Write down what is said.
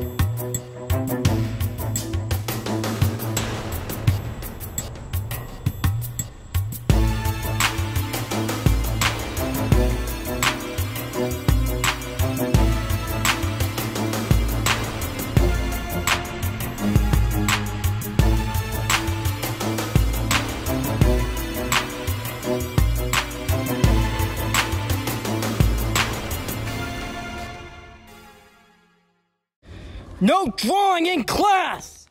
you No drawing in class!